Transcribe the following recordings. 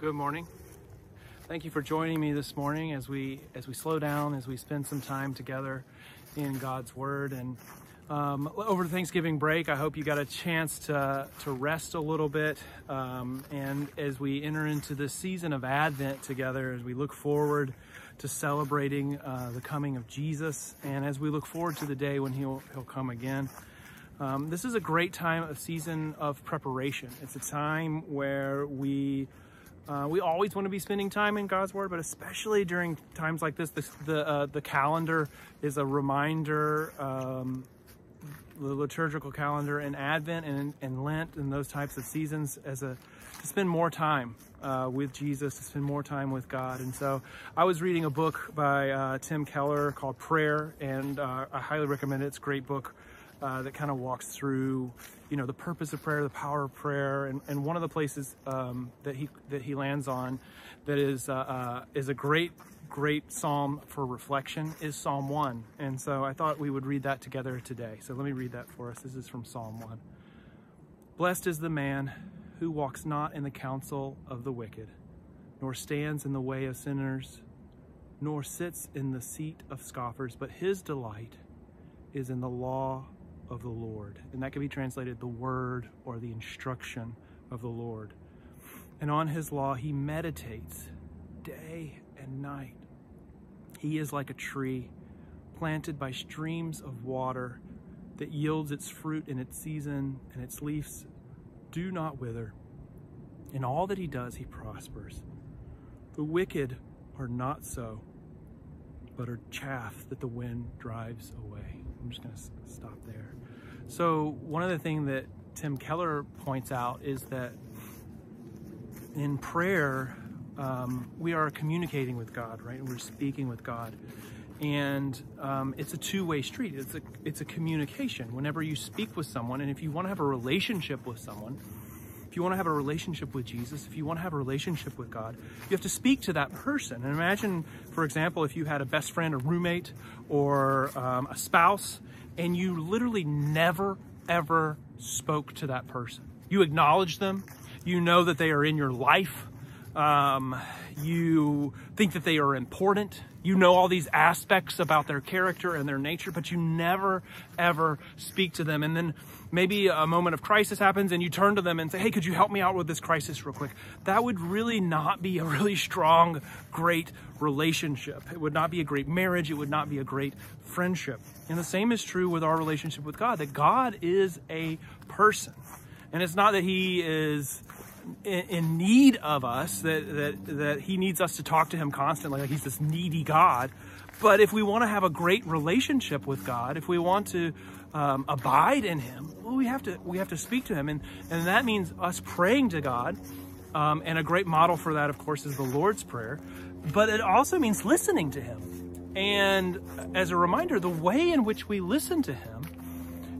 Good morning. Thank you for joining me this morning as we as we slow down, as we spend some time together in God's Word. And um, over Thanksgiving break, I hope you got a chance to to rest a little bit. Um, and as we enter into this season of Advent together, as we look forward to celebrating uh, the coming of Jesus, and as we look forward to the day when He'll He'll come again. Um, this is a great time, a season of preparation. It's a time where we uh, we always want to be spending time in God's Word, but especially during times like this, this the uh, the calendar is a reminder. Um, the liturgical calendar and Advent and, and Lent and those types of seasons as a to spend more time uh, with Jesus, to spend more time with God. And so I was reading a book by uh, Tim Keller called Prayer, and uh, I highly recommend it. It's a great book uh, that kind of walks through, you know, the purpose of prayer, the power of prayer, and, and one of the places um, that he that he lands on that is uh, uh, is a great great psalm for reflection is Psalm one, and so I thought we would read that together today. So let me read that for us. This is from Psalm one. Blessed is the man who walks not in the counsel of the wicked, nor stands in the way of sinners, nor sits in the seat of scoffers, but his delight is in the law of the Lord. And that can be translated the word or the instruction of the Lord. And on his law he meditates day and night. He is like a tree planted by streams of water that yields its fruit in its season, and its leaves do not wither. In all that he does, he prospers. The wicked are not so, but are chaff that the wind drives away. I'm just to stop there. So one of the things that Tim Keller points out is that in prayer, um, we are communicating with God, right? We're speaking with God. And um, it's a two-way street. It's a, it's a communication. Whenever you speak with someone, and if you want to have a relationship with someone, if you want to have a relationship with Jesus, if you want to have a relationship with God, you have to speak to that person. And imagine, for example, if you had a best friend, a roommate, or um, a spouse, and you literally never, ever spoke to that person. You acknowledge them, you know that they are in your life, um, you think that they are important. You know all these aspects about their character and their nature, but you never ever speak to them. And then maybe a moment of crisis happens and you turn to them and say, Hey, could you help me out with this crisis real quick? That would really not be a really strong, great relationship. It would not be a great marriage. It would not be a great friendship. And the same is true with our relationship with God, that God is a person. And it's not that he is in need of us, that, that, that he needs us to talk to him constantly, like he's this needy God. But if we want to have a great relationship with God, if we want to um, abide in him, well, we have to we have to speak to him, and and that means us praying to God. Um, and a great model for that, of course, is the Lord's Prayer. But it also means listening to him. And as a reminder, the way in which we listen to him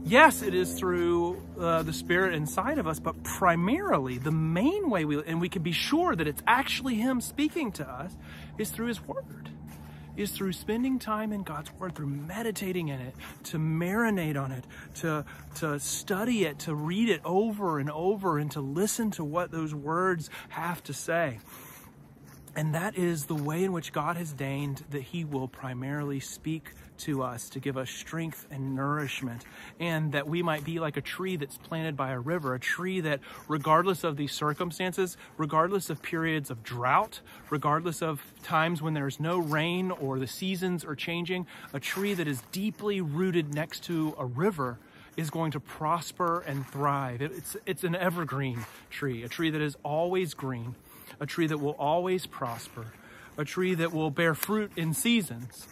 yes, it is through uh, the Spirit inside of us, but primarily the main way we, and we can be sure that it's actually Him speaking to us, is through His Word. Is through spending time in God's Word, through meditating in it, to marinate on it, to, to study it, to read it over and over, and to listen to what those words have to say. And that is the way in which God has deigned that He will primarily speak to us to give us strength and nourishment, and that we might be like a tree that's planted by a river, a tree that, regardless of these circumstances, regardless of periods of drought, regardless of times when there's no rain or the seasons are changing, a tree that is deeply rooted next to a river is going to prosper and thrive. It's, it's an evergreen tree, a tree that is always green a tree that will always prosper, a tree that will bear fruit in seasons,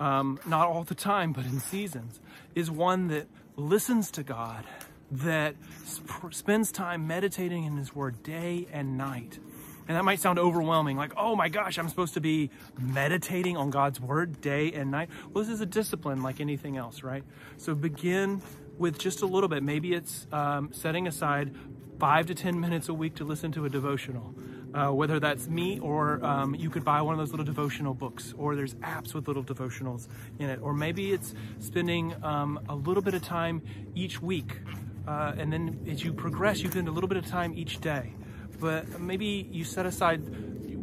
um, not all the time, but in seasons, is one that listens to God, that sp- spends time meditating in His Word day and night. And that might sound overwhelming, like, oh my gosh, I'm supposed to be meditating on God's Word day and night. Well, this is a discipline like anything else, right? So begin with just a little bit. Maybe it's um, setting aside five to 10 minutes a week to listen to a devotional uh, whether that's me or um, you could buy one of those little devotional books, or there's apps with little devotionals in it, or maybe it's spending um, a little bit of time each week, uh, and then as you progress, you spend a little bit of time each day. but maybe you set aside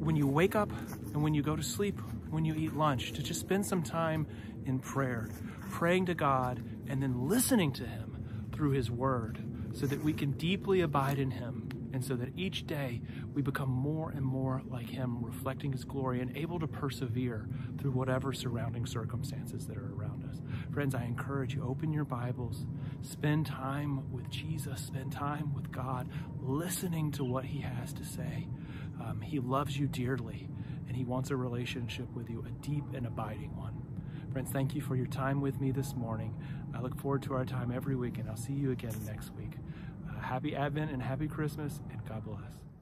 when you wake up and when you go to sleep, when you eat lunch, to just spend some time in prayer, praying to God and then listening to Him through His Word so that we can deeply abide in Him and so that each day we become more and more like Him, reflecting His glory and able to persevere through whatever surrounding circumstances that are around us. Friends, I encourage you, open your Bibles, spend time with Jesus, spend time with God, listening to what He has to say. Um, he loves you dearly and He wants a relationship with you, a deep and abiding one. Friends, thank you for your time with me this morning. I look forward to our time every week, and I'll see you again next week. Uh, happy Advent and happy Christmas, and God bless.